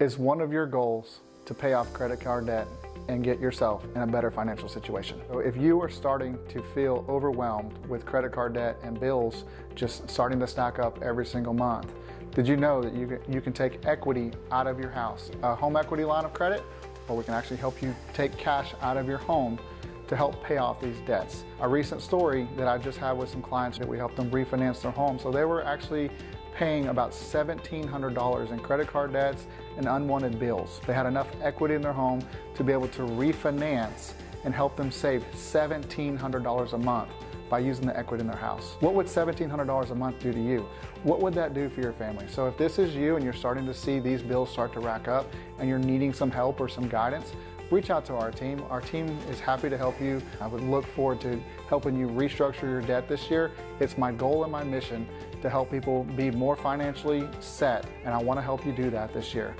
Is one of your goals to pay off credit card debt and get yourself in a better financial situation? So if you are starting to feel overwhelmed with credit card debt and bills just starting to stack up every single month, did you know that you you can take equity out of your house, a home equity line of credit, or we can actually help you take cash out of your home to help pay off these debts. A recent story that I just had with some clients that we helped them refinance their home. So they were actually paying about $1,700 in credit card debts and unwanted bills. They had enough equity in their home to be able to refinance and help them save $1,700 a month by using the equity in their house. What would $1,700 a month do to you? What would that do for your family? So if this is you and you're starting to see these bills start to rack up and you're needing some help or some guidance, reach out to our team. Our team is happy to help you. I would look forward to helping you restructure your debt this year. It's my goal and my mission to help people be more financially set, and I want to help you do that this year.